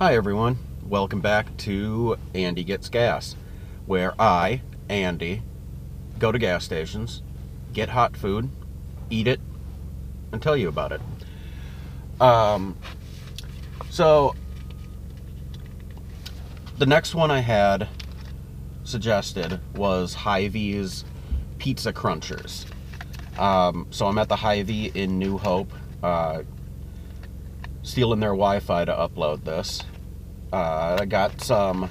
Hi, everyone. Welcome back to Andy Gets Gas, where I, Andy, go to gas stations, get hot food, eat it, and tell you about it. Um, so, the next one I had suggested was Hy-Vee's Pizza Crunchers. Um, so I'm at the Hy-Vee in New Hope, uh, stealing their Wi-Fi to upload this. Uh, I got some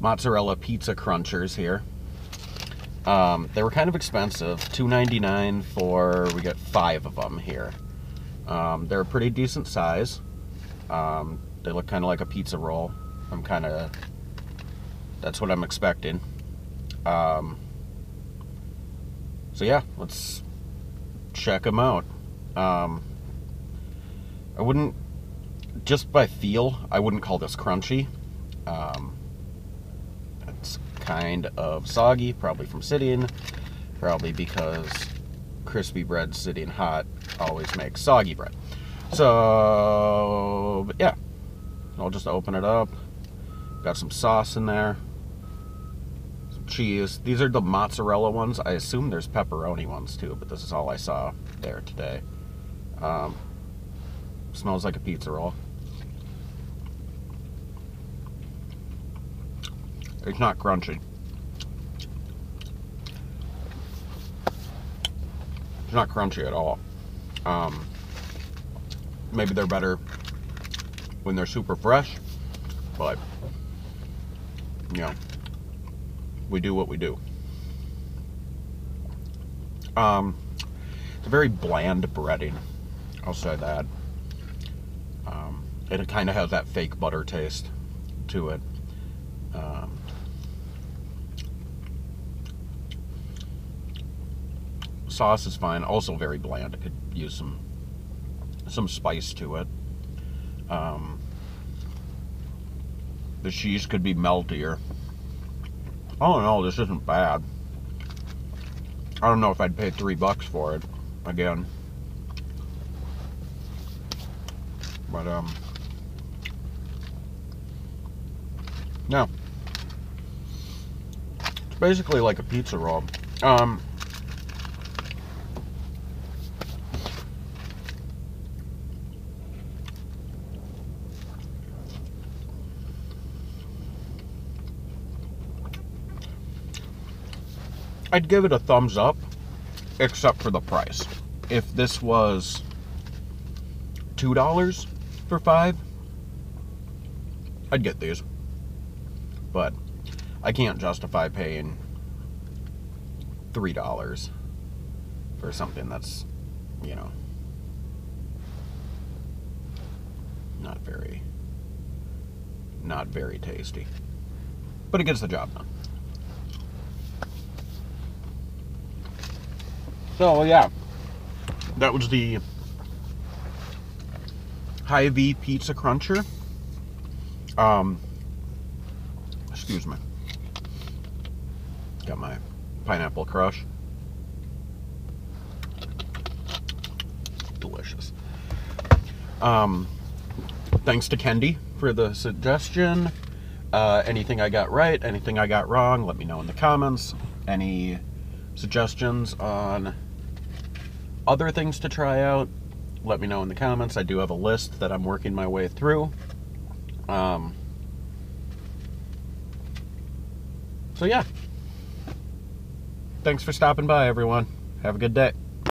mozzarella pizza crunchers here. Um, they were kind of expensive, $2.99 for we got five of them here. Um, they're a pretty decent size. Um, they look kind of like a pizza roll. I'm kind of that's what I'm expecting. Um, so yeah, let's check them out. I wouldn't, just by feel, I wouldn't call this crunchy. Um, it's kind of soggy, probably from sitting, probably because crispy bread sitting hot always makes soggy bread. So, but yeah, I'll just open it up. Got some sauce in there some cheese. These are the mozzarella ones. I assume there's pepperoni ones too, but this is all I saw there today. Um, smells like a pizza roll. It's not crunchy. It's not crunchy at all. Um, maybe they're better when they're super fresh, but you know we do what we do. Um, it's a very bland breading. I'll say that. Um, it kind of has that fake butter taste to it. Um, sauce is fine. Also very bland. I could use some some spice to it. Um, the cheese could be meltier. Oh no, this isn't bad. I don't know if I'd pay three bucks for it again. But um No. It's basically like a pizza roll. Um I'd give it a thumbs up, except for the price. If this was two dollars for five, I'd get these. But I can't justify paying three dollars for something that's, you know, not very, not very tasty. But it gets the job done. So yeah, that was the Hy-Vee Pizza Cruncher. Um, excuse me. Got my pineapple crush. Delicious. Um, thanks to Kendi for the suggestion. Uh, anything I got right, anything I got wrong, let me know in the comments. Any suggestions on other things to try out, let me know in the comments. I do have a list that I'm working my way through. Um, so, yeah. Thanks for stopping by, everyone. Have a good day.